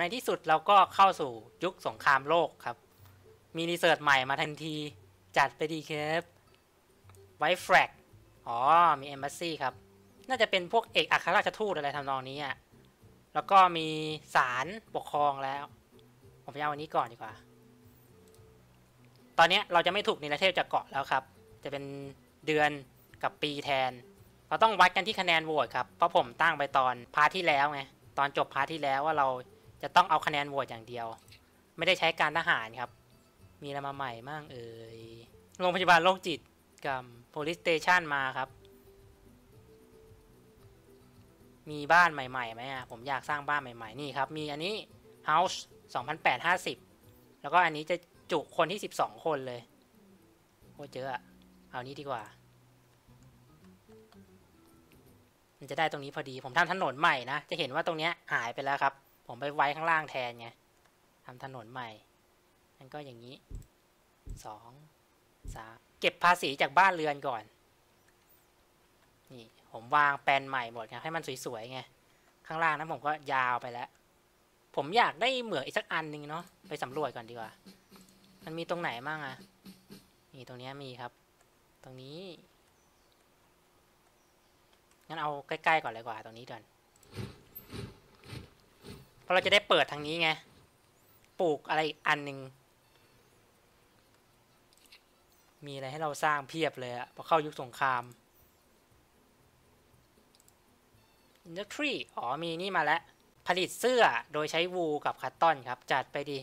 ในที่สุดเราก็เข้าสู่ยุคสงครามโลกครับ มี research ใหม่มาทันที จัดไปดีครับ white flag อ๋อ มี embassy ครับ น่าจะเป็นพวกเอกอัครราชทูตอะไรทำนองนี้อะ แล้วก็มีศาลปกครองแล้ว ผมจะเอาวันนี้ก่อนดีกว่า ตอนนี้เราจะไม่ถูกเนรเทศจากเกาะแล้วครับ จะเป็นเดือนกับปีแทน เราต้องวัดกันที่คะแนนโหวตครับ เพราะผมตั้งไปตอน part ที่แล้วไง ตอนจบพาร์ทที่แล้วว่าเรา จะต้องเอาคะแนนโหวตอย่างเดียว ไม่ได้ใช้การทหารครับ มีอะไรมาใหม่มั่งเอ่ยโรงพยาบาลโรคจิตกับ police station มาครับ มีบ้านใหม่ๆไหมอะผมอยากสร้างบ้านใหม่ๆ นี่ครับ มีอันนี้ house 2,850 แล้วก็อันนี้จะจุคนที่ 12 คนเลยโอ้เจออะเอานี้ดีกว่า มันจะได้ตรงนี้พอดี ผมทำถนนใหม่นะ จะเห็นว่าตรงเนี้ยหายไปแล้วครับ ผมไปไว้ข้างล่างแทนไงทำถนนใหม่นั่นก็อย่างนี้สองสามเก็บภาษีจากบ้านเรือนก่อน นี่ ผมวางแปลนใหม่หมดไงให้มันสวยๆไง ข้างล่างนั้นผมก็ยาวไปแล้ว ผมอยากได้เหมืองอีกสักอันหนึ่งเนาะ ไปสำรวจก่อนดีกว่า มันมีตรงไหนบ้างอะนี่ตรงนี้มีครับ ตรงนี้ งั้นเอาใกล้ๆก่อนเลยกว่า ตรงนี้ก่อน เพราะเราจะได้เปิดทางนี้ไง ปลูกอะไรอีกอันหนึ่ง มีอะไรให้เราสร้างเพียบเลยอะพอเข้ายุคสงคราม Industry อ๋อ มีนี่มาแล้ว ผลิตเสื้อโดยใช้วูกับคัตตอนครับ จัดไปดี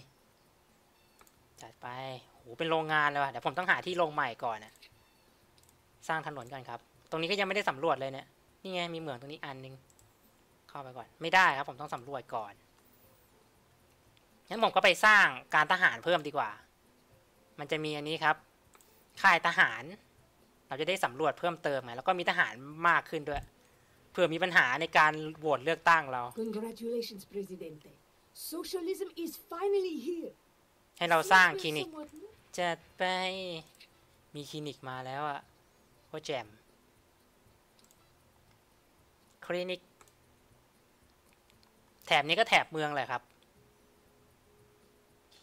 จัดไปโหเป็นโรงงานเลยว่ะ เดี๋ยวผมต้องหาที่ลงใหม่ก่อนนะสร้างถนนกันครับ ตรงนี้ก็ยังไม่ได้สำรวจเลยเนี่ย นี่ไง มีเหมืองตรงนี้อันนึง เข้าไปก่อน ไม่ได้ครับ ผมต้องสำรวจก่อน งั้นผมก็ไปสร้างการทหารเพิ่มดีกว่า มันจะมีอันนี้ครับ ค่ายทหาร เราจะได้สำรวจเพิ่มเติมไงแล้วก็มีทหารมากขึ้นด้วยเผื่อมีปัญหาในการโหวตเลือกตั้งเรา Congratulations, Presidente. Socialism is finally here. ให้เราสร้าง Seems คลินิก somewhat new. จัดไปมีคลินิกมาแล้วอะโคตรแจ่มคลินิก แถบนี้ก็แถบเมืองแหละครับค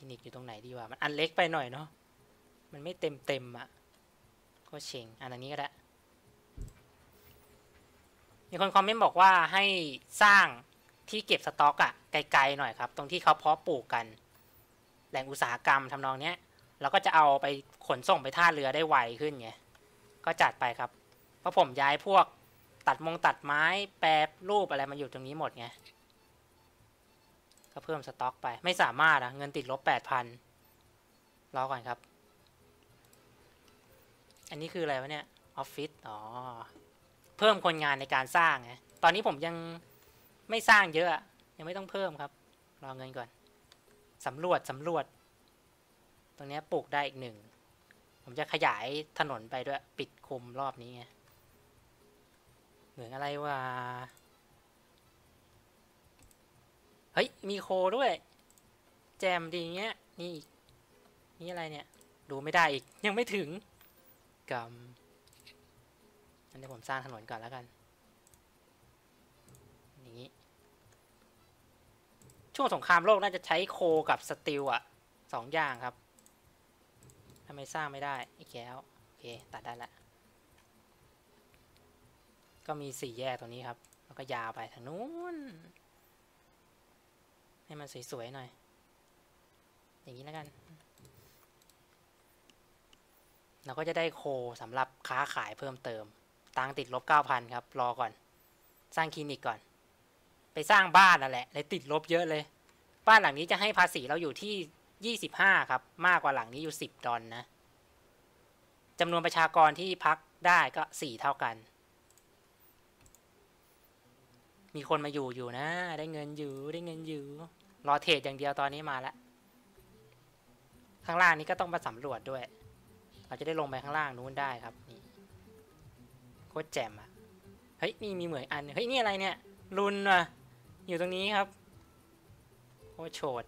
ลินิกอยู่ตรงไหนดีวะ มันอันเล็กไปหน่อยเนาะ มันไม่เต็มเต็มๆอะก็เชงอันนี้ก็ได้ มีคนคอมเมนต์บอกว่าให้สร้างที่เก็บสต็อกอะไกลๆหน่อยครับ ตรงที่เขาเพาะปลูกกัน แหล่งอุตสาหกรรมทำนองเนี้ยเราก็จะเอาไปขนส่งไปท่าเรือได้ไวขึ้นไง ก็จัดไปครับ เพราะผมย้ายพวกตัดมงตัดไม้แปรรูปอะไรมาอยู่ตรงนี้หมดไง ก็เพิ่มสต็อกไป ไม่สามารถอะเงินติดลบแปดพันรอก่อนครับ อันนี้คืออะไรวะเนี่ยออฟฟิศอ๋อ เพิ่มคนงานในการสร้างไงตอนนี้ผมยังไม่สร้างเยอะ ยังไม่ต้องเพิ่มครับ รอเงินก่อนสำรวจสำรวจ ตรงนี้ปลูกได้อีกหนึ่ง ผมจะขยายถนนไปด้วย ปิดคุมรอบนี้ไงเหมือนอะไรวะ เฮ้ย มีโคด้วย แจมดีเงี้ย นี่อีก นี่อะไรเนี่ย ดูไม่ได้อีก ยังไม่ถึงกำงั้นเดี๋ยวผมสร้างถนนก่อนแล้วกัน อย่างนี้ ช่วงสงครามโลกน่าจะใช้โคกับสตีลอะสองอย่างครับทำไมสร้างไม่ได้ อีกแล้ว โอเค ตัดได้ละ ก็มีสี่แยกตรงนี้ครับ แล้วก็ยาวไปทางนู้น ให้มันสวยๆหน่อย อย่างนี้แล้วกัน เราก็จะได้โคสำหรับค้าขายเพิ่มเติม ตังติดลบเก้าพันครับ รอก่อน สร้างคลินิกก่อน ไปสร้างบ้านนั่นแหละเลยติดลบเยอะเลย บ้านหลังนี้จะให้ภาษีเราอยู่ที่ยี่สิบห้าครับ มากกว่าหลังนี้อยู่สิบดอลนะจำนวนประชากรที่พักได้ก็สี่เท่ากัน มีคนมาอยู่อยู่นะ ได้เงินอยู่ได้เงินอยู่ รอเทรดอย่างเดียวตอนนี้มาแล้ว ข้างล่างนี้ก็ต้องมาสำรวจด้วย เราจะได้ลงไปข้างล่างนู้นได้ครับนี่โคตรแจ่มอะเฮ้ยนี่มีเหมือนอันเฮ้ยนี่อะไรเนี่ยรุนว่ะอยู่ตรงนี้ครับโคตรโฉด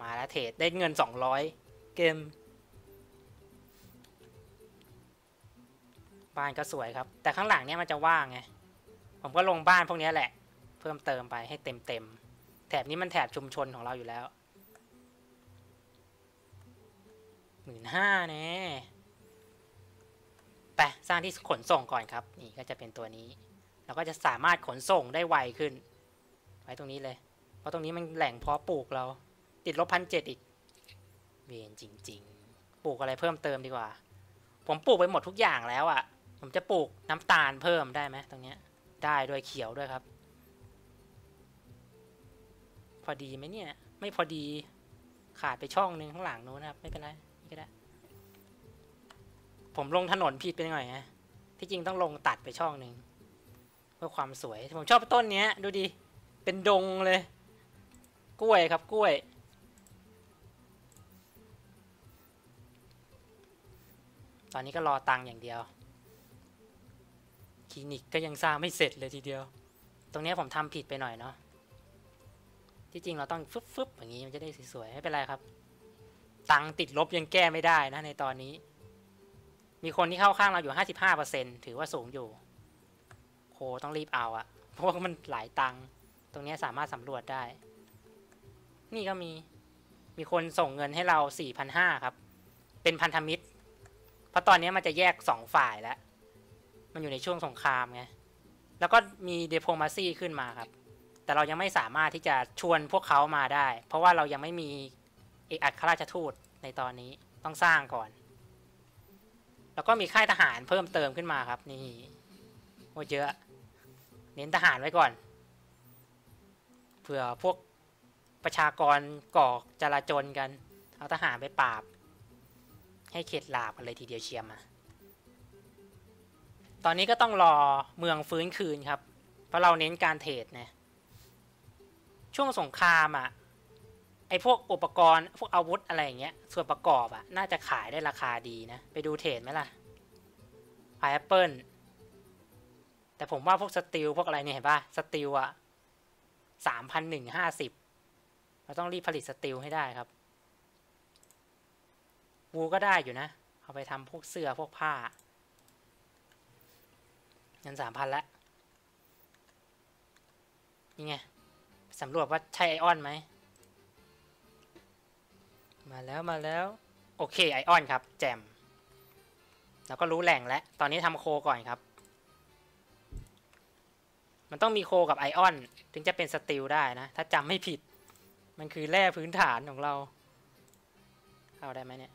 มาแล้วเทรดได้เงินสองร้อยเกม บ้านก็สวยครับ แต่ข้างหลังเนี่ยมันจะว่างไง ผมก็ลงบ้านพวกนี้แหละ เพิ่มเติมไปให้เต็มเต็ม แถบนี้มันแถบชุมชนของเราอยู่แล้วหมื่นห้าแน่ไปสร้างที่ขนส่งก่อนครับ นี่ก็จะเป็นตัวนี้ เราก็จะสามารถขนส่งได้ไวขึ้น ไว้ตรงนี้เลย เพราะตรงนี้มันแหล่งเพาะปลูกเรา ติดลบพันเจ็ดอีก เวียนจริง ๆ ปลูกอะไรเพิ่มเติมดีกว่า ผมปลูกไปหมดทุกอย่างแล้วอะ่ะ ผมจะปลูกน้ำตาลเพิ่มได้ไหมตรงเนี้ย ได้ด้วยเขียวด้วยครับ อดีไหมเนี่ย ไม่พอดีขาดไปช่องหนึ่งข้างหลังนู้นนะครับ ไม่เป็นไรนี่ก็ได้ ผมลงถนนผิดไปหน่อยนะที่จริงต้องลงตัดไปช่องหนึ่งเพื่อความสวย ผมชอบต้นเนี้ย ดูดิ เป็นดงเลย กล้วยครับกล้วย ตอนนี้ก็รอตังค์อย่างเดียว คลินิกก็ยังสร้างไม่เสร็จเลยทีเดียว ตรงนี้ผมทำผิดไปหน่อยเนาะ ที่จริงเราต้องฟึบฟึบอย่างนี้มันจะได้สวยๆไม่เป็นไรครับ ตังติดลบยังแก้ไม่ได้นะในตอนนี้ มีคนที่เข้าข้างเราอยู่ห้าสิบห้าเปอร์เซ็นถือว่าสูงอยู่โคต้องรีบเอาอะเพราะว่ามันหลายตังตรงนี้สามารถสำรวจได้ นี่ก็มีมีคนส่งเงินให้เราสี่พันห้าครับ เป็นพันธมิตร เพราะตอนนี้มันจะแยกสองฝ่ายแล้ว มันอยู่ในช่วงสงครามไงแล้วก็มีเดโ l o มาซีขึ้นมาครับ แต่เรายังไม่สามารถที่จะชวนพวกเขามาได้ เพราะว่าเรายังไม่มีเอกอัครราชทูตในตอนนี้ต้องสร้างก่อน แล้วก็มีค่ายทหารเพิ่มเติมขึ้นมาครับ นี่โอ้เยอะ เน้นทหารไว้ก่อนเผื่อพวกประชากรก่อจราจนกัน เอาทหารไปปราบ ให้เข็ดหลาบกันเลยทีเดียวเชียมอะตอนนี้ก็ต้องรอเมืองฟื้นคืนครับ เพราะเราเน้นการเทรดนะ ช่วงสงครามอะ่ะไอพวกอุปกรณ์พวกอาวุธอะไรอย่างเงี้ยส่วนประกอบอะ่ะน่าจะขายได้ราคาดีนะ ไปดูเทรดไหมล่ะพายแอปเปิลแต่ผมว่าพวกสตีลพวกอะไรเนี่ยเห็นป่ะสตีลอะสามพันหนึ่งห้าสิบเราต้องรีบผลิตสตีลให้ได้ครับวูก็ได้อยู่นะ เอาไปทำพวกเสื้อพวกผ้าเงินสามพันละนี่ไง สำรวจว่าใช่ไอออนไหม มาแล้วมาแล้ว โอเคไอออนครับ แจมแล้วก็รู้แหล่งแล้ว ตอนนี้ทำโคก่อนครับ มันต้องมีโคกับไอออน ถึงจะเป็นสติลได้นะ ถ้าจำไม่ผิด มันคือแร่พื้นฐานของเรา เข้าได้ไหมเนี่ย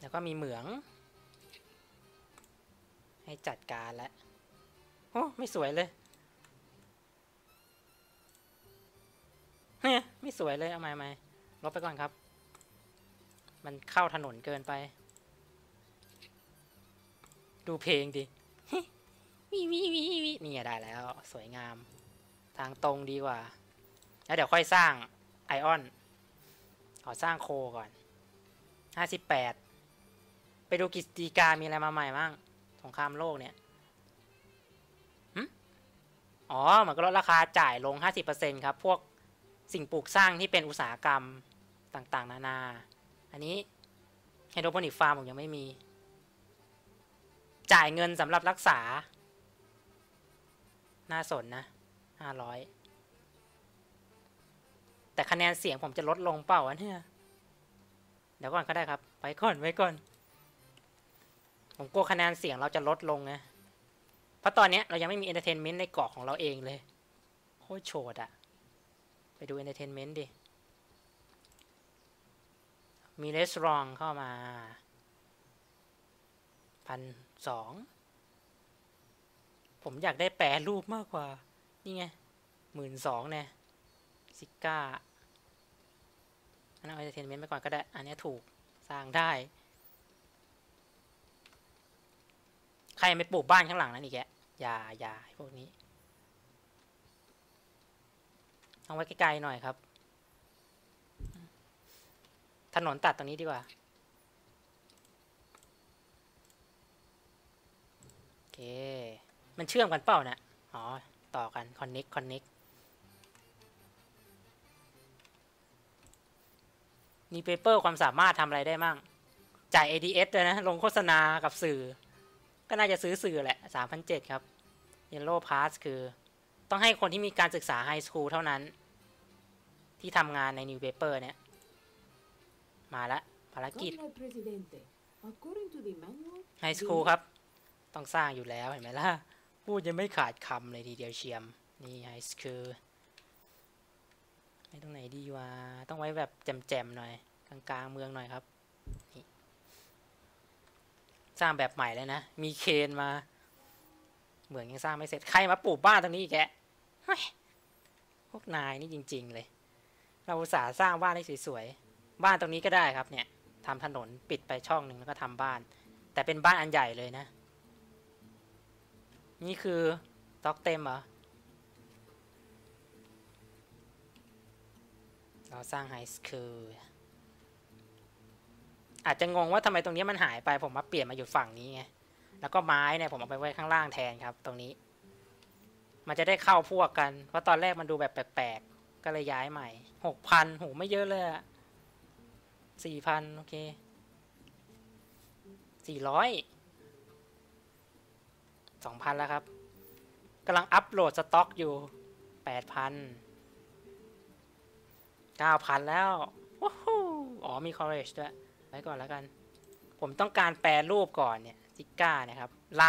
แล้วก็มีเหมือง ให้จัดการแล้ว โอ้ไม่สวยเลยเฮ้ยไม่สวยเลย เอาใหม่ใหม่ลบไปก่อนครับ มันเข้าถนนเกินไป ดูเพลงดิวิวิวิวินี่ไงได้แล้ว สวยงาม ทางตรงดีกว่า แล้วเดี๋ยวค่อยสร้างไอออนขอสร้างโคก่อนห้าสิบแปดไปดูกิจตีกามีอะไรมาใหม่บ้างสงครามโลกเนี่ยหึ อ๋อ มันก็ลดราคาจ่ายลง 50%ครับ พวกสิ่งปลูกสร้างที่เป็นอุตสาหกรรมต่างๆ นานา อันนี้ไฮโดรโปนิกฟาร์มผมยังไม่มี จ่ายเงินสำหรับรักษา น่าสนนะ 500 แต่คะแนนเสียงผมจะลดลงเปล่าวะเนี่ย เดี๋ยวก่อนก็ได้ครับ ไปก่อน ไว้ก่อน ผมกลัวคะแนนเสียงเราจะลดลงไง เพราะตอนนี้เรายังไม่มี entertainment ในเกาะของเราเองเลยโคตรโฉดอะไปดู entertainment ดิ มีรีสอร์ทเข้ามาพันสองผมอยากได้แปรรูปมากกว่า นี่ไงหมื่นสองเนี่ย cigar อันนั้น entertainment ไปก่อนก็ได้ อันนี้ถูกสร้างได้ ใครไม่ปลูกบ้านข้างหลังนั้นอีกแกอย่าอย่าพวกนี้ เอาไว้ไกลๆหน่อยครับ ถนนตัดตรงนี้ดีกว่า โอเค มันเชื่อมกันเปล่าเนะี่ยอ๋อ ต่อกัน connect connect มีเปเปอร์ความสามารถทำอะไรได้มั่ง จ่าย ADS ด้วยนะ ลงโฆษณากับสื่อ ก็น่าจะซื้อสื่อแหละ3,007ครับ Yellow Pass คือ ต้องให้คนที่มีการศึกษาไฮสคูลเท่านั้น ที่ทำงานใน newspaper เนี่ย มาละภารกิจ Comrade Presidente, according to the manual, high school ครับ ต้องสร้างอยู่แล้วเห็นไหมล่ะ พูดยังไม่ขาดคำเลยทีเดียวเชียว นี่ high school ไว้ตรงไหนดีวะต้องไว้แบบแจ่มๆหน่อย กลางๆเมืองหน่อยครับนี่ สร้างแบบใหม่เลยนะ มีเคนมา เหมืองยังสร้างไม่เสร็จ ใครมาปลูกบ้านตรงนี้แกพวกนายนี่จริง ๆ เลย เราอุตส่าห์สร้างบ้านให้สวยๆ บ้านตรงนี้ก็ได้ครับเนี่ยทำถนนปิดไปช่องหนึ่งแล้วก็ทำบ้าน แต่เป็นบ้านอันใหญ่เลยนะ นี่คือต็อกเต็มเหรอ เราสร้างไฮสคูล อาจจะงงว่าทำไมตรงนี้มันหายไป ผมมาเปลี่ยนมาอยู่ฝั่งนี้ไงแล้วก็ไม้เนี่ยผมเอาไปไว้ข้างล่างแทนครับ ตรงนี้ มันจะได้เข้าพวกกัน เพราะตอนแรกมันดูแบบแปลกๆก็เลยย้ายใหม่หกพันโหไม่เยอะเลยอะสี่พันโอเคสี่ร้อยสองพันแล้วครับกำลังอัปโหลดสต็อกอยู่แปดพันเก้าพันแล้วว้าวอ๋อมี courage ด้วย ไว้ก่อนแล้วกัน ผมต้องการแปรรูปก่อนเนี่ยจิก้าเนี่ยครับล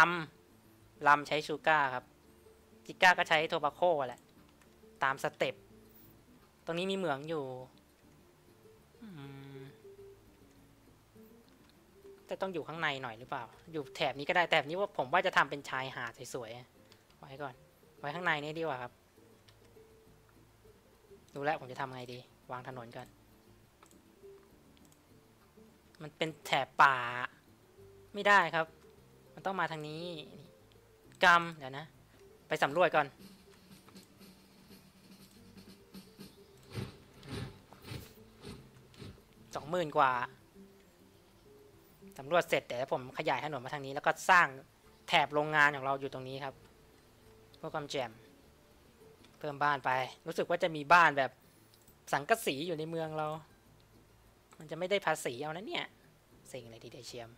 ำลำใช้ชูก้าครับ จิก้าก็ใช้โทบาโคแหละ ตามสเต็ป ตรงนี้มีเหมืองอยู่อืมแต่ต้องอยู่ข้างในหน่อยหรือเปล่า อยู่แถบนี้ก็ได้แต่แบนี้ว่าผมว่าจะทำเป็นชายหาดสวยๆ ไว้ก่อน ไว้ข้างในนี่ดีกว่าครับ ดูแลผมจะทำไงดี วางถนนก่อน มันเป็นแถบป่า ไม่ได้ครับ มันต้องมาทางนี้กรรมเดี๋ยวนะ ไปสำรวจก่อน สองหมื่นกว่าสำรวจเสร็จเดี๋ยวผมขยายถนนมาทางนี้ แล้วก็สร้างแถบโรงงานของเราอยู่ตรงนี้ครับเพื่อความแจ่มเพิ่มบ้านไป รู้สึกว่าจะมีบ้านแบบสังกะสีอยู่ในเมืองเรา มันจะไม่ได้ภาษีเอานะเนี่ยสิ่งอะไรทีเดียวเชียม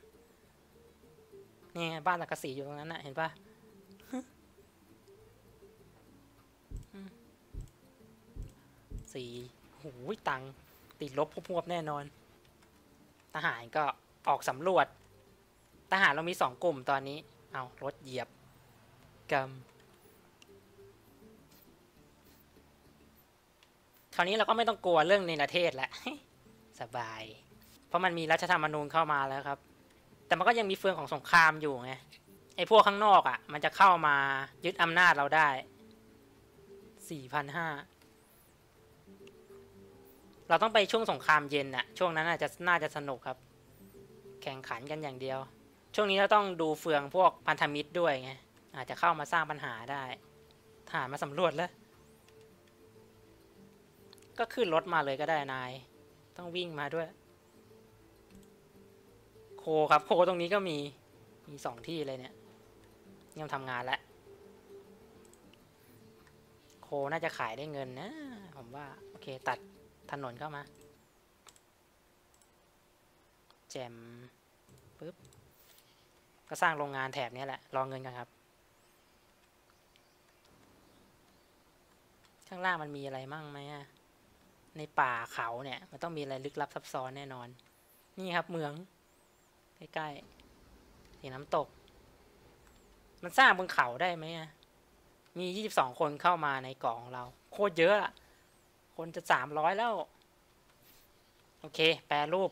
นี่บ้านสังกะสีอยู่ตรงนั้นนะเห็นปะสี่หูยตังติดลบพวบแน่นอน ทหารก็ออกสำรวจ ทหารเรามีสองกลุ่มตอนนี้ เอารถเหยียบกำคราวนี้เราก็ไม่ต้องกลัวเรื่องในประเทศแล้ว สบาย เพราะมันมีรัฐธรรมนูญเข้ามาแล้วครับ แต่มันก็ยังมีเฟืองของสงครามอยู่ไงไอ้พวกข้างนอกอะ่ะ มันจะเข้ามายึดอำนาจเราได้สี่พันห้าเราต้องไปช่วงสงครามเย็นน่ะ ช่วงนั้นน่าจะน่าจะสนุกครับ แข่งขันกันอย่างเดียว ช่วงนี้เราต้องดูเฟืองพวกพันธมิตรด้วยไง อาจจะเข้ามาสร้างปัญหาได้ทหารมาสำรวจแล้ว ก็ขึ้นรถมาเลยก็ได้นาย ต้องวิ่งมาด้วย โคครับ โคตรงนี้ก็มี มีสองที่เลยเนี่ยยังทำงานแล้ว โคน่าจะขายได้เงินนะ ผมว่า โอเค ตัดถนนเข้ามา แจมปึ๊บ ก็สร้างโรงงานแถบนี้แหละ รอเงินกันครับ ข้างล่างมันมีอะไรมั่งไหมอะ ในป่าเขาเนี่ย มันต้องมีอะไรลึกลับซับซ้อนแน่นอน นี่ครับเมืองใกล้ๆที่น้ำตก มันสร้างบนเขาได้ไหมมียี่สิบสองคนเข้ามาในกาะของเรา โคตรเยอะอะคนจะสามร้อยแล้ว โอเค แปรรูป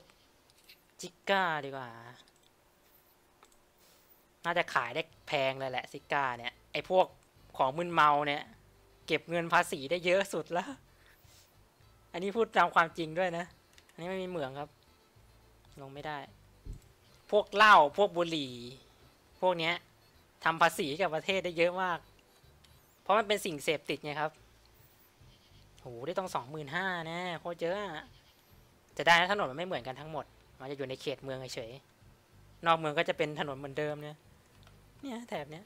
จิก้าดีกว่า น่าจะขายได้แพงเลยแหละซิก้าเนี่ย ไอพวกของมึนเมาเนี่ย เก็บเงินภาษีได้เยอะสุดแล้ว อันนี้พูดตามความจริงด้วยนะ อันนี้ไม่มีเหมืองครับ ลงไม่ได้ พวกเหล้าพวกบุหรี่ พวกเนี้ยทำภาษีกับประเทศได้เยอะมาก เพราะมันเป็นสิ่งเสพติดไงครับโหได้ต้องสองหมื่นห้าแนะโคตรเยอะจะได้นะถนนมันไม่เหมือนกันทั้งหมด มันจะอยู่ในเขตเมืองเฉยๆนอกเมืองก็จะเป็นถนนเหมือนเดิมเนี่ย เนี่ยแถบเนี้ย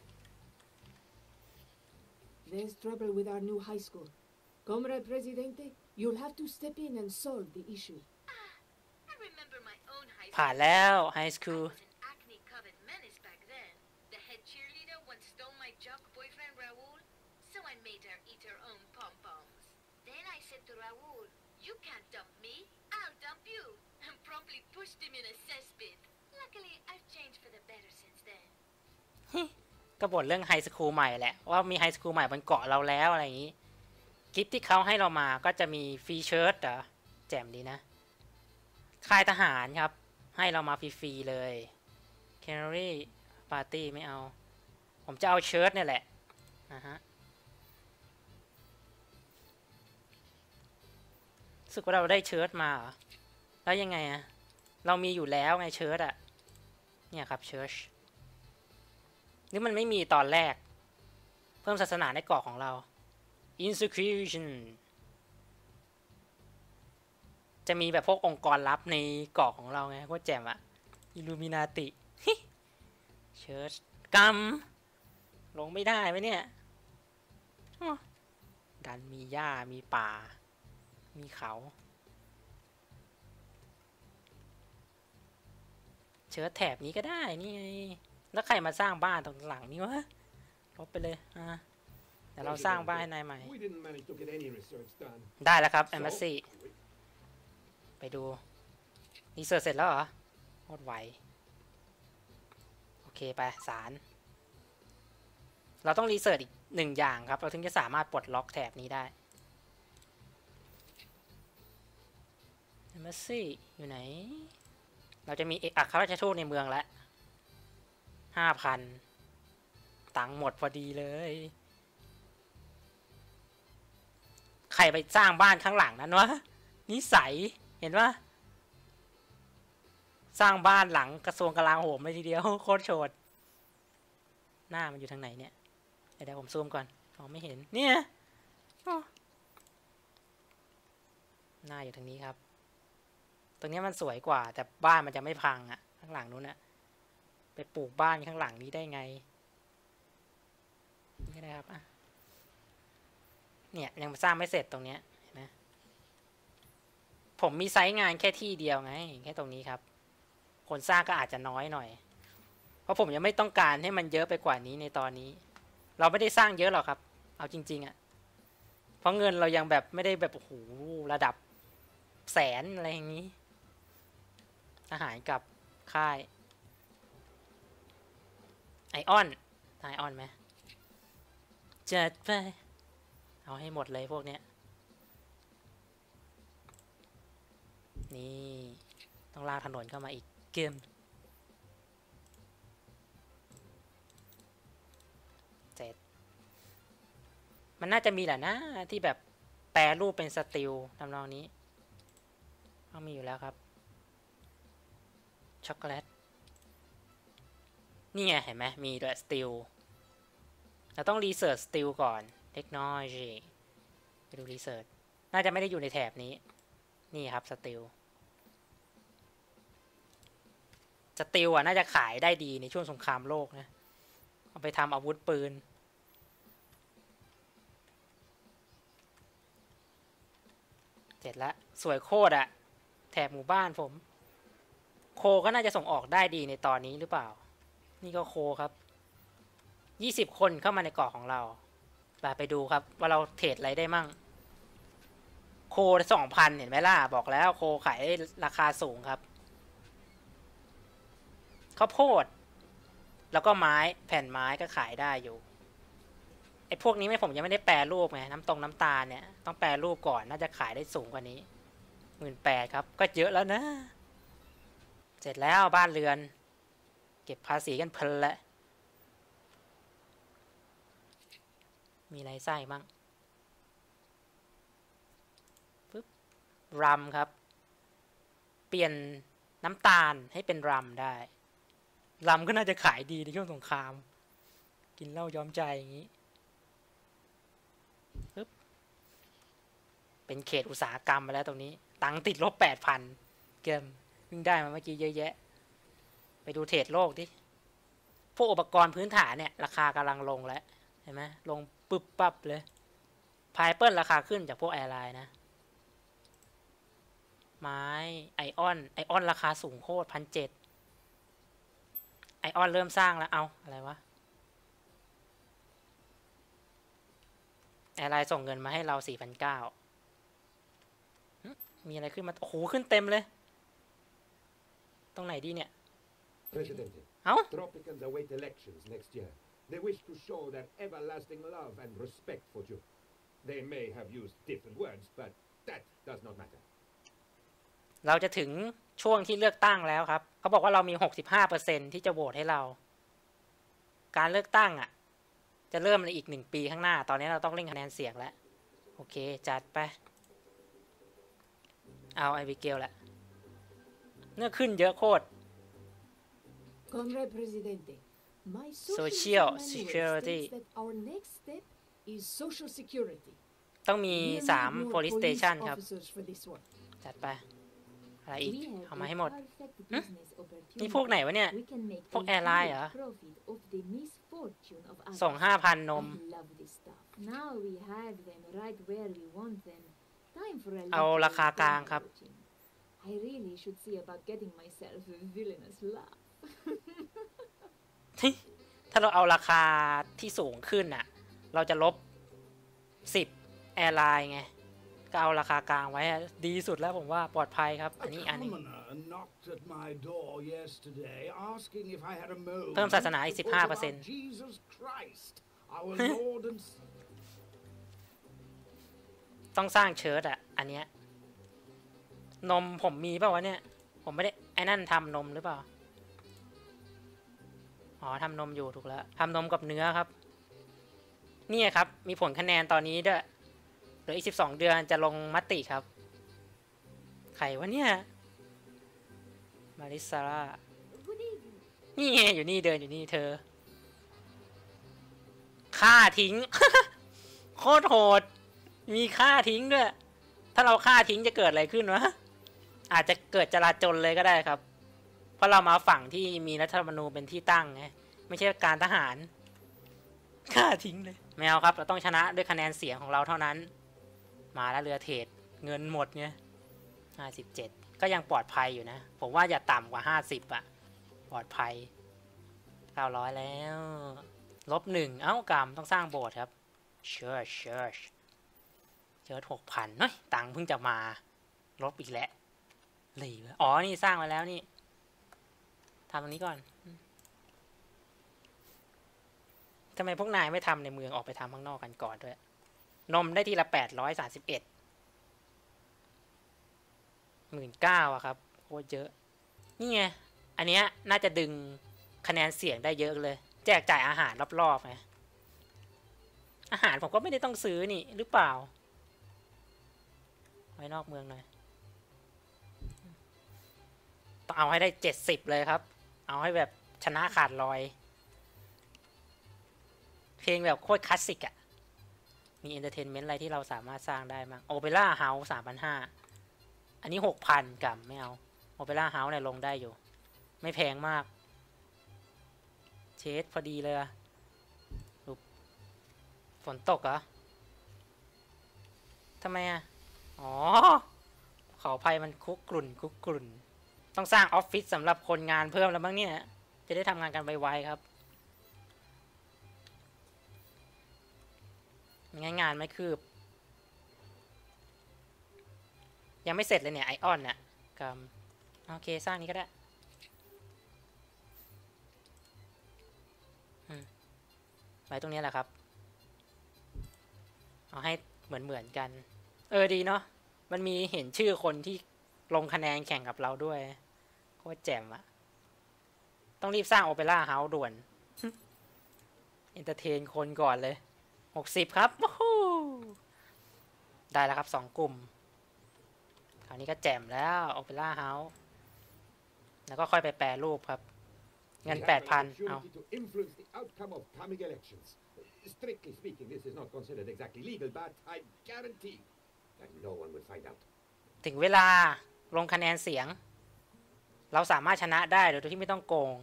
There's trouble with our new high school. Comrade Presidente, you'll have to step in and solve the issue. I remember my own high ผ่าน school. แล้วไฮส I คูล was an acne-covered menace back then. The head cheerleader once stole my jock boyfriend Raul. so I made her eat her own pom poms. Then I said to Raoul, You can't dump me, I'll dump you, and promptly pushed him in a cesspit. Luckily, I've changed for the better since then. ก็บ่นเรื่อง high school ใหม่แหละว่ามี high school ใหม่บนเกาะเราแล้วอะไรอย่างนี้ คลิปที่เขาให้เรามาก็จะมี free church เหรอแจ่มดีนะค่ายทหารครับ ให้เรามาฟรีๆเลยแค n อรี่ปาร์ตี้ไม่เอา ผมจะเอาเชิ้ตเนี่ยแหละนะฮะสึกว่าเราได้เชิ้ตมาเหรอ แล้วยังไงอะเรามีอยู่แล้วไงเชิ้ตอะเนี่ยครับเชิ้ตหรือมันไม่มีตอนแรก เพิ่มศาสนาในเกาะของเรา inscription จะมีแบบพวกองค์กรลับในเกาะของเราไงโคตรแจ่มอะ Illuminati church กรรม ลงไม่ได้ไหมเนี่ย ดันมีหญ้า มีป่า มีเขา church แถบนี้ก็ได้ นี่ไง แล้วใครมาสร้างบ้านตรงหลังนี้วะ ลบไปเลย อะ เดี๋ยวเราสร้างบ้านให้นายใหม่ We didn't manage to get any research done. ได้แล้วครับ So, แอมบ s ซี we ไปดูรีเสิร์ชเสร็จแล้วเหรอโคตรไวโอเคไปสาร เราต้องรีเสิร์ชอีกหนึ่งอย่างครับ เราถึงจะสามารถปลดล็อกแถบนี้ได้แอมบ s ซีอยู่ไหน เราจะมีเอกอัครราชทูตในเมืองแล้วห้าพัน ตังค์หมดพอดีเลย ใครไปสร้างบ้านข้างหลังนั้นวะนิสัยเห็นว่าสร้างบ้านหลังกระทรวงกลาโหมเลยทีเดียวโคตรโฉดหน้ามันอยู่ทางไหนเนี่ยเดี๋ยวเดี๋ยวผมซูมก่อนมองไม่เห็นเนี่ยอ้อหน้าอยู่ทางนี้ครับ ตรงเนี้ยมันสวยกว่า แต่บ้านมันจะไม่พังอะข้างหลังนู้นอะไปปลูกบ้านข้างหลังนี้ได้ไงนี่ก็ได้ครับอะ เนี่ยยังสร้างไม่เสร็จตรงเนี้ยนไหมผมมีไซต์งานแค่ที่เดียวไงแค่ตรงนี้ครับ คนสร้างก็อาจจะน้อยหน่อย เพราะผมยังไม่ต้องการให้มันเยอะไปกว่านี้ในตอนนี้ เราไม่ได้สร้างเยอะหรอกครับ เอาจริง ๆอะ่ะเพราะเงินเรายังแบบไม่ได้แบบโอ้โหระดับแสนอะไรอย่างนี้อาหารกับค่ายไอออนไอออนไหมจัดไป เอาให้หมดเลยพวกเนี้ย นี่ ต้องลากถนนเข้ามาอีกเกมเจ็ดมันน่าจะมีแหละนะที่แบบแปรรูปเป็นสติลทำนองนี้ต้องมีอยู่แล้วครับ ช็อกโกแลต นี่ไง เห็นไหมมีด้วย steel เราต้อง research steel ก่อน เทคโนโลยีไปดู research น่าจะไม่ได้อยู่ในแถบนี้ นี่ครับ steel steel อะน่าจะขายได้ดีในช่วงสงครามโลกนะ เอาไปทำอาวุธปืน เสร็จแล้ว สวยโคตรอะแถบหมู่บ้านผม โคก็น่าจะส่งออกได้ดีในตอนนี้หรือเปล่า นี่ก็โคครับยี่สิบคนเข้ามาในเกาะของเรา ไปไปดูครับ ว่าเราเทรดอะไรได้มั่ง โคสองพันเห็นไหมล่ะ บอกแล้วโคขายราคาสูงครับข้าวโพด แล้วก็ไม้แผ่นไม้ก็ขายได้อยู่ไอ้พวกนี้ไม่ผมยังไม่ได้แปรรูปไงน้ำตรงน้ำตาลเนี่ยต้องแปรรูปก่อนน่าจะขายได้สูงกว่านี้หมื่นแปดครับ ก็เยอะแล้วนะ เสร็จแล้วบ้านเรือน เก็บภาษีกันเพลินแล้ว มีอะไรไส้บ้างปึ๊บรัมครับ เปลี่ยนน้ำตาลให้เป็นรัมได้รัมก็น่าจะขายดีในช่วงสงคราม กินเหล้าย้อมใจอย่างนี้ปึ๊บเป็นเขตอุตสาหกรรมไปแล้วตรงนี้ ตังค์ติดลบแปดพันเกมเพิ่งได้มาเมื่อกี้เยอะแยะ ไปดู trade โลกดิพวกอุปกรณ์พื้นฐานเนี่ย ราคากำลังลงแล้ว เห็นไหมลงปึ๊บปั๊บเลย pineapple ราคาขึ้นจากพวก Allies นะ ไม้ไอออนไอออนราคาสูงโคตรพันเจ็ดไอออนเริ่มสร้างแล้ว เอาอะไรวะ แอร์ไลน์ส่งเงินมาให้เราสี่พันเก้ามีอะไรขึ้นมา โอ้โห ขึ้นเต็มเลย ตรงไหนดีเนี่ย Presidente, Huh? Tropicans await elections next year. They wish to show their everlasting love and respect for you. They may have used different words, but that does not matter. เราจะถึงช่วงที่เลือกตั้งแล้วครับ เขาบอกว่าเรามีหกสิบห้าเปอร์เซ็นที่จะโหวตให้เรา การเลือกตั้งอะ จะเริ่มในอีกหนึ่งปีข้างหน้า ตอนนี้เราต้องเร่งคะแนนเสียงแล้ว โอเค จัดไป เอาไอวิเกลละเนื้อขึ้นเยอะโคตร Comrade Presidente, my Social social manual security. states that our next step is social security. ต้องมี We'll สาม need more police police station ครับ officers for this work. จัดไป อะไรอีก We have เอามา a ให้หมด perfect Hmm? business opportunity. นี่พวกไหนวะเนี่ย We can make พวก a แอร์ไลน์ huge เหรอ profit of the misfortune of others. ส่งห้าพันนม I love this stuff. Now we have them right where we want them. Time for a เอา little ราคากลางครับ promoting. I really should see about getting myself a villainous laugh. ถ้าเราเอาราคาที่สูงขึ้นอะเราจะลบสิบแอร์ไลน์ไงก็เอาราคากลางไว้อะดีสุดแล้วผมว่าปลอดภัยครับ อัน A นี้อันหนึง commoner knocked at my door yesterday asking if I had a moment เพิ่มศาสนาอีก to talk 15% about Jesus Christ, our Lord and S- ต้องสร้างเชิ้ตอะอันเนี้ยนมผมมีเปล่าวะเนี่ย ผมไม่ได้ ไอ้นั่นทำนมหรือเปล่า อ๋อทำนมอยู่ถูกแล้วทำนมกับเนื้อครับ นี่ครับ มีผลคะแนนตอนนี้ด้วยเหลืออีกสิบสองเดือนจะลงมติครับ ใครวะเนี่ย มาริซาร่า นี่ไงอยู่นี่เดินอยู่นี่เธอฆ่าทิ้ง โคตรโหด มีฆ่าทิ้งด้วย ถ้าเราฆ่าทิ้งจะเกิดอะไรขึ้นวะ อาจจะเกิดจราจนเลยก็ได้ครับ ราะเรามาฝั่งที่มีรัฐธรรมนูญเป็นที่ตั้งไงไม่ใช่การทหารฆ่าทิ้งเลยไม่เอาครับเราต้องชนะด้วยคะแนนเสียงของเราเท่านั้น มาแล้วเรือเทรดเงินหมดไงห้าสิบเจ็ดก็ยังปลอดภัยอยู่นะ ผมว่าอย่าต่ำกว่าห้าสิบอะปลอดภัย900แล้วลบหนึ่งเอ้ากรรมต้องสร้างโบสถ์ครับ Church Church เชิร์ชหกพันเฮ้ยตังค์เพิ่งจะมาลบอีกแล้วหลวอ๋อนี่สร้างมาแล้วนี่ ทำตรงนี้ก่อนทำไมพวกนายไม่ทำในเมืองออกไปทำข้างนอกกันก่อนด้วย นมได้ทีละแปดร้อยสามสิบเอ็ดหมื่นเก้าอะครับโคตรเยอะ นี่ไง อันเนี้ยน่าจะดึงคะแนนเสียงได้เยอะเลย แจกจ่ายอาหารรอบๆไงอาหารผมก็ไม่ได้ต้องซื้อนี่หรือเปล่า ไว้นอกเมืองหน่อยต้องเอาให้ได้เจ็ดสิบเลยครับ เอาให้แบบชนะขาดลอย เพลงแบบโคตรคลาสสิกอะ่ะ มี entertainment อะไรที่เราสามารถสร้างได้มั้ง opera house สามพันห้าอันนี้หกพันกับไม่เอาโอเปร่าเฮาส์เนี่ยลงได้อยู่ ไม่แพงมาก เชดพอดีเลยอะฝนตกเหรอทำไมอะอ๋อ เขาภัยมันคุกกรุ่นคุกกรุ่น ต้องสร้างออฟฟิศสำหรับคนงานเพิ่มแล้วมั้งเนี่ย จะได้ทำงานกันไวๆครับงานงานไม่คืบ ยังไม่เสร็จเลยเนี่ย iron น่ะกำโอเคสร้างนี้ก็ได้ไว้ตรงนี้แหละครับ เอาให้เหมือนเหมือนๆกัน เออดีเนาะมันมีเห็นชื่อคนที่ลงคะแนนแข่งกับเราด้วย โคตรแจ่มอะต้องรีบสร้าง opera house ด่วน entertain คนก่อนเลยหกสิบครับวู้ฮู้ได้แล้วครับสองกลุ่ม คราวนี้ก็แจ่มแล้วโอเปร่าเฮาส์แล้วก็ค่อยไปแปรรูปครับ เงิน We แป have ด an พันเอา opportunity to influence the outcome of coming elections. Strictly speaking, this is not considered exactly legal, but I guarantee that no one will find out. ถึงเวลาลงคะแนนเสียง เราสามารถชนะได้โดยที่ไม่ต้องโกง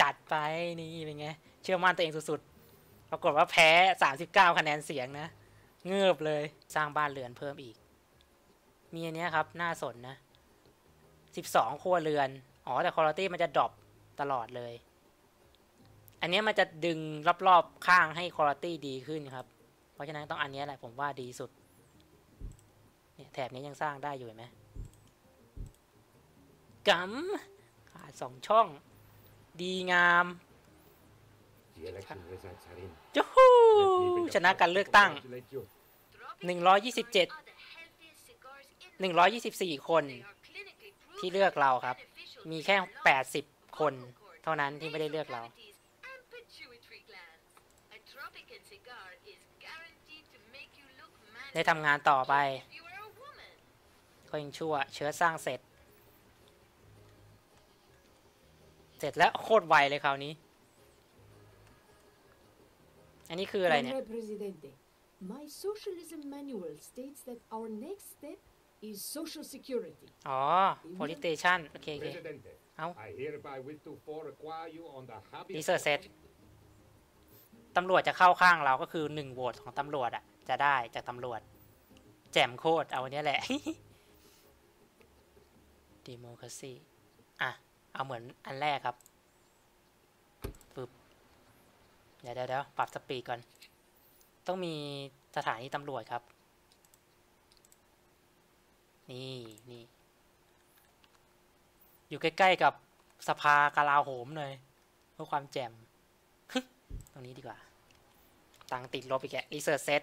จัดไปนี่เป็นไงเชื่อมั่นตัวเองสุดๆปรากฏว่าแพ้39คะแนนเสียงนะเงือบเลยสร้างบ้านเรือนเพิ่มอีก มีอันนี้ครับน่าสนนะ 12 ครัวเรือนอ๋อแต่คุณภาพมันจะดรอปตลอดเลย อันนี้มันจะดึงรอบๆข้างให้คุณภาพดีขึ้นครับ เพราะฉะนั้นต้องอันนี้แหละผมว่าดีสุดเนี่ยแถบนี้ยังสร้างได้อยู่เห็นไหมกำขาด สองช่อง ดีงาม The election results are in. จูฮู้ Let me bring ชนะการเลือกตั้ง congratulate you. Tropical 127 cigars are the healthiest cigars in the world. 124 คน They are clinically proven ที่เลือกเราครับ beneficial มี to แค่ the lungs, 80 คน vocal cords, เท่านั้นที่ไม่ได้เลือกเรา nasal cavities, and pituitary glands. A Tropican cigar is guaranteed to make you look ได้ทำงานต่อไป if you were a woman. ก็ยังชั่ว เชื้อสร้างเสร็จ เสร็จแล้วโคตรไวเลยคราวนี้ อันนี้คืออะไรเนี่ย Comrade Presidente, my socialism manual states that our next step is social security. อ๋อ police station โอเคโอเค Presidente, Ow. I hereby wish to foreacquire you on the habeas Research set. corpus ตำรวจจะเข้าข้างเราก็คือหนึ่งโหวตของตำรวจอะจะได้จากตำรวจ แจ่มโคตรเอาอันเนี้ยแหละ democracy อะ เอาเหมือนอันแรกครับปึ๊บเดี๋ยวเดี๋ยวปรับสปีดก่อน ต้องมีสถานีตำรวจครับ นี่นี่อยู่ใกล้ๆกับสภากาลาโหมหน่อยเพื่อความแจ่มตรงนี้ดีกว่า ตังติดลบอีกแกรีเสิร์ชเซต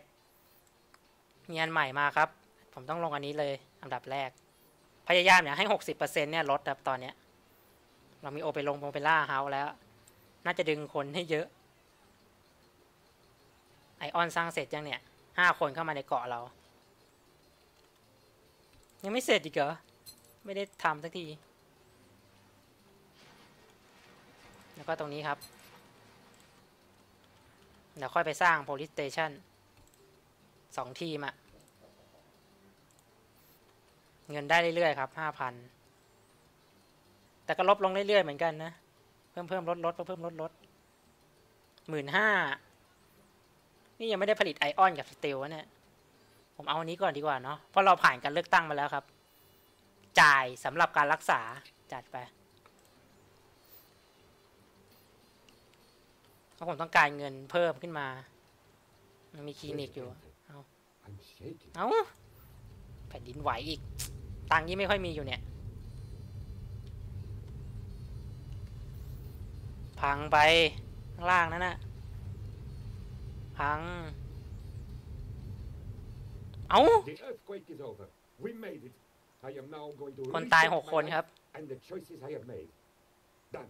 มีอันใหม่มาครับ ผมต้องลงอันนี้เลย อันดับแรก พยายามอย่าให้หกสิบเปอร์เซ็นเนี่ยลดครับตอนเนี้ย เรามีโอเปลงโอเปร่าเฮาแล้ว น่าจะดึงคนให้เยอะ ไอออนสร้างเสร็จยังเนี่ยห้าคนเข้ามาในเกาะเรา ยังไม่เสร็จอีกเหรอ ไม่ได้ทำสักที แล้วก็ตรงนี้ครับเดี๋ยวค่อยไปสร้าง police station สองทีมอะเงินได้เรื่อยๆครับห้าพัน แต่ก็ลบลงเรื่อยๆเหมือนกันนะ เพิ่มเพิ่มลดลดเพิ่มเพิ่มลดลดหมื่นห้านี่ยังไม่ได้ผลิตไอออนกับสเตลวะเนี่ย ผมเอาอันนี้ก่อนดีกว่าเนาะ เพราะเราผ่านการเลือกตั้งมาแล้วครับ จ่ายสำหรับการรักษาจัดไปเพราะผมต้องการเงินเพิ่มขึ้นมา มันมีคลินิกอยู่ Presidente, Ow. I'm shaking. เอ้าแผ่นดินไหวอีก ตังค์ยี่ไม่ค่อยมีอยู่เนี่ย พังไปข้างล่างนั่นน่ะพัง เอ้า The earthquake is over. We made it. I am now going to คนตาย reset หก my คน life ครับ and the choices I have made. Done.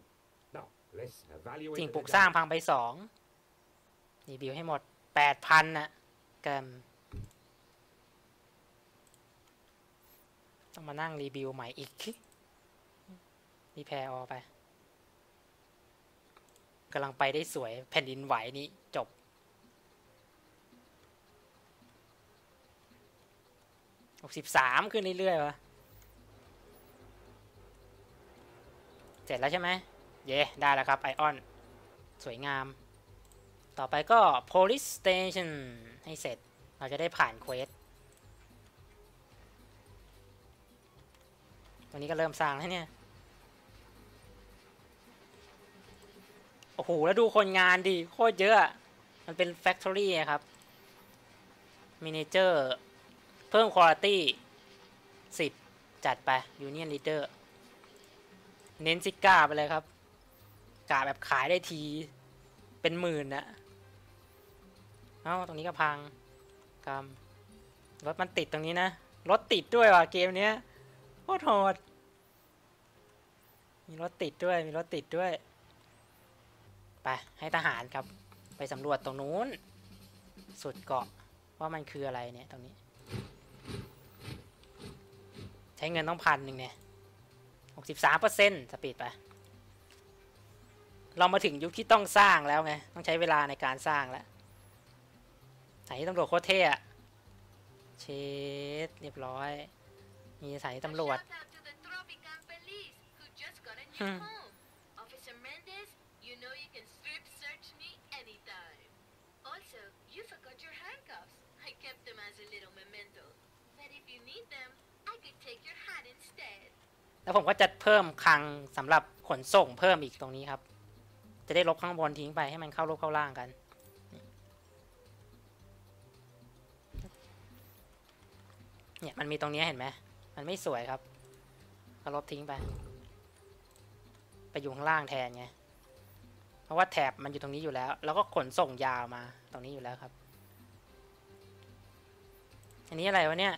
Now, let's evaluate สิ่ง the ปลูกสร้าง damage. พังไปสองรีวิวให้หมดแปดพันน่ะเกิมต้องมานั่งรีวิวใหม่อีกรีแพร์ออไป กำลังไปได้สวยแผ่นดินไหวนี้จบหกสิบสามขึ้นเรื่อยๆวะเสร็จแล้วใช่ไหม เย่ได้แล้วครับไอออน สวยงาม ต่อไปก็ police station ให้เสร็จ เราจะได้ผ่านเควสวันนี้ก็เริ่มสร้างแล้วเนี่ย โอ้โห แล้วดูคนงานดิโคตรเยอะ มันเป็น factory อะครับ manager เพิ่ม quality 10จัดไป union leader เน้นซิก้าไปเลยครับ กาแบบขายได้ทีเป็นหมื่นนะเอ้าตรงนี้ก็พังกำรถมันติดตรงนี้นะ รถติดด้วยว่ะเกมเนี้ยโคตรโหดมีรถติดด้วย มีรถติดด้วย ไปให้ทหารครับ ไปสำรวจตรงนู้น สุดเกาะว่ามันคืออะไรเนี่ยตรงนี้ ใช้เงินต้องพันหนึ่งเนี่ยหกสิบสามเปอร์เซ็นต์สปีดไปเรามาถึงยุคที่ต้องสร้างแล้วไง ต้องใช้เวลาในการสร้างแล้วสถานีตำรวจโคตรเท่อะเชดเรียบร้อย มีสถานี A ตำรวจ แล้วผมก็จะเพิ่มคลังสำหรับขนส่งเพิ่มอีกตรงนี้ครับ จะได้ลบข้างบนทิ้งไปให้มันเข้ารูปเข้าล่างกัน เนี่ยมันมีตรงนี้เห็นไหมมันไม่สวยครับก็ลบทิ้งไป ไปอยู่ข้างล่างแทนไง เพราะว่าแถบมันอยู่ตรงนี้อยู่แล้ว แล้วก็ขนส่งยาวมาตรงนี้อยู่แล้วครับ อันนี้อะไรวะเนี่ย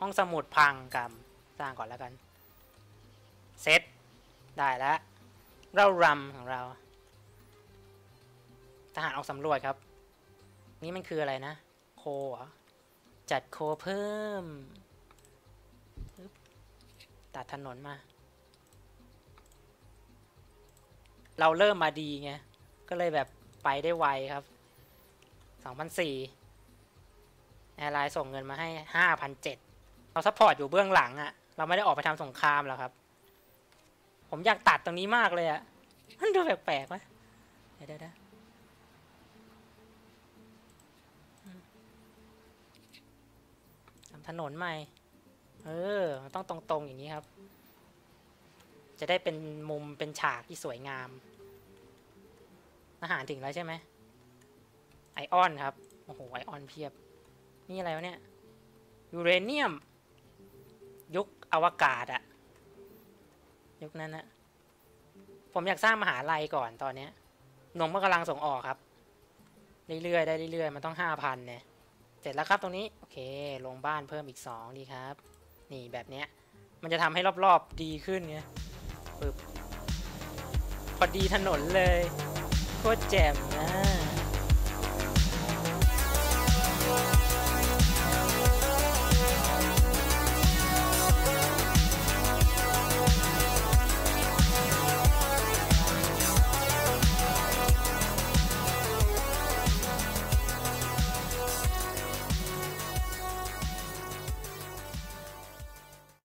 ห้องสมุดพังกรรมสร้างก่อนแล้วกัน เซตได้แล้วเรารำของเรา ทหารออกสำรวจครับ นี่มันคืออะไรนะ โคเหรอ จัดโคเพิ่ม ตัดถนนมา เราเริ่มมาดีไง ก็เลยแบบไปได้ไวครับ 2004 Allies ส่งเงินมาให้ 5,700เรา support อยู่เบื้องหลังอะเราไม่ได้ออกไปทำสงครามหรอกครับ ผมอยากตัดตรงนี้มากเลยอะมันดูแปลกๆไหมเดี๋ยวเดี๋ยวเดี๋ยวอืมทำถนนใหม่ เออ มันต้องตรงๆอย่างนี้ครับ จะได้เป็นมุมเป็นฉากที่สวยงาม อาหารถึงแล้วใช่ไหม ไอออนครับ โอ้โห ไอออนเพียบ นี่อะไรวะเนี่ย ยูเรเนียม ยุคอวกาศอะ ยุคนั้นนะผมอยากสร้างมหาลัยก่อนตอนเนี้ยนมก็กำลังส่งออกครับ เรื่อยๆได้เรื่อยๆมันต้องห้าพันเนี่ยเสร็จแล้วครับตรงนี้โอเคลงบ้านเพิ่มอีกสองดีครับ นี่แบบเนี้ยมันจะทำให้รอบๆดีขึ้นไงปึ๊บพอดีถนนเลยโคตรแจ่มนะ